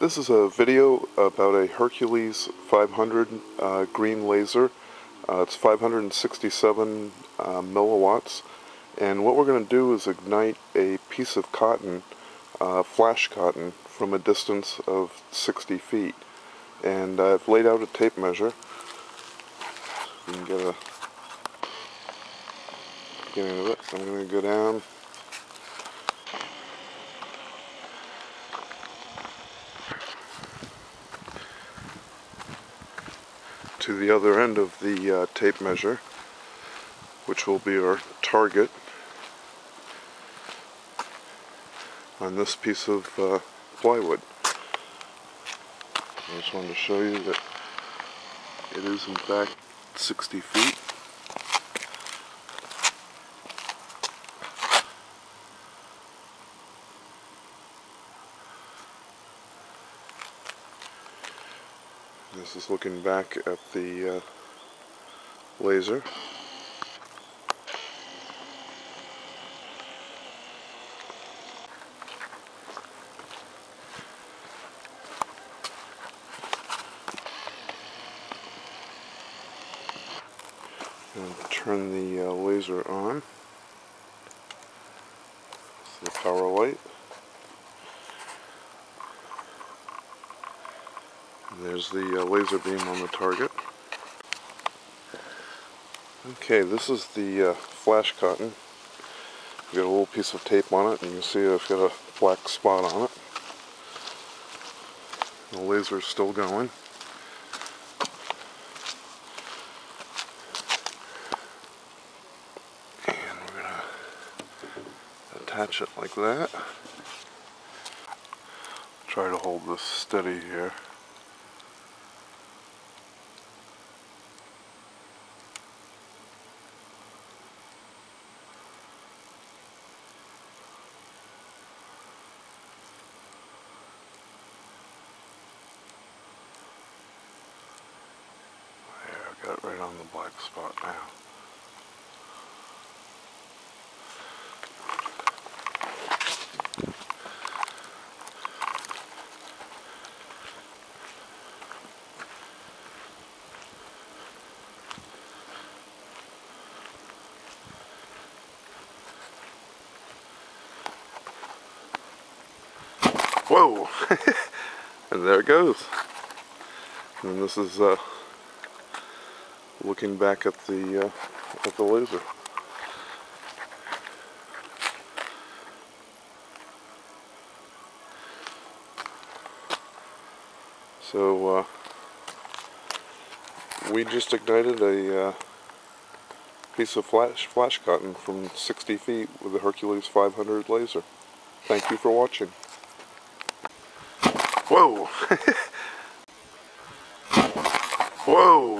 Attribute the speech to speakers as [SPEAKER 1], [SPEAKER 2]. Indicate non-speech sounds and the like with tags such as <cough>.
[SPEAKER 1] This is a video about a Hercules 500 uh, green laser. Uh, it's 567 uh, milliwatts and what we're going to do is ignite a piece of cotton, uh, flash cotton, from a distance of 60 feet. And I've laid out a tape measure. You can get a beginning of it. I'm going to go down to the other end of the uh, tape measure, which will be our target on this piece of uh, plywood. I just wanted to show you that it is in fact 60 feet. This is looking back at the uh, laser. And turn the uh, laser on. It's the power light. There's the uh, laser beam on the target. Okay, this is the uh, flash cotton. Got a little piece of tape on it, and you can see I've got a black spot on it. The laser is still going. And we're to attach it like that. Try to hold this steady here. got it right on the black spot now. Whoa! <laughs> and there it goes. And this is uh, looking back at the uh, at the laser. So uh, we just ignited a uh, piece of flash flash cotton from 60 feet with the Hercules 500 laser. Thank you for watching. Whoa! <laughs> Whoa!